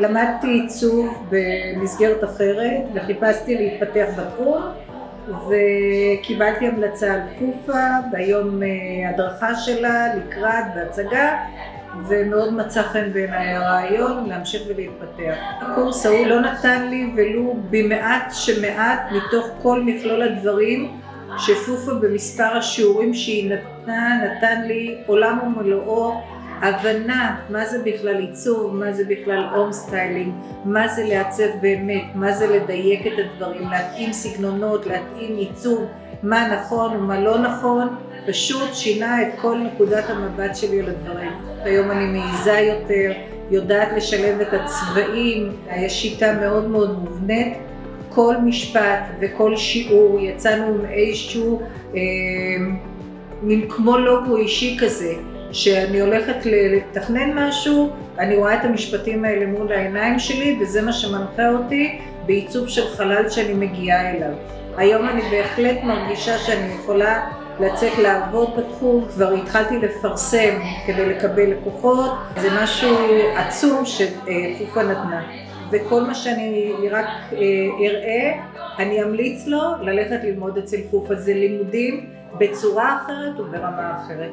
למדתי עיצוב במסגרת אחרת וחיפשתי להתפתח בתחום וקיבלתי המלצה על פופה והיום אה, הדרכה שלה לקראת והצגה ומאוד מצא חן בעיניי הרעיון להמשיך ולהתפתח. הקורס ההוא לא נתן לי ולו במעט שמעט מתוך כל מכלול הדברים שפופה במספר השיעורים שהיא נתנה, נתן לי עולם ומלואו הבנה מה זה בכלל עיצוב, מה זה בכלל home styling, מה זה לעצב באמת, מה זה לדייק את הדברים, להתאים סגנונות, להתאים עיצוב, מה נכון ומה לא נכון, פשוט שינה את כל נקודת המבט שלי על הדברים. היום אני מעיזה יותר, יודעת לשלב את הצבעים, יש שיטה מאוד מאוד מובנית. כל משפט וכל שיעור יצאנו עם איזשהו אה, מין כמו לוגו אישי כזה, שאני הולכת לתכנן משהו, אני רואה את המשפטים האלה מול העיניים שלי וזה מה שמנחה אותי בעיצוב של חלל שאני מגיעה אליו. היום אני בהחלט מרגישה שאני יכולה לצאת לעבוד בתחום, כבר התחלתי לפרסם כדי לקבל לקוחות, זה משהו עצום שפופה נתנה. וכל מה שאני רק אה, אראה, אני אמליץ לו ללכת ללמוד אצל פופה. זה לימודים בצורה אחרת וברמה אחרת.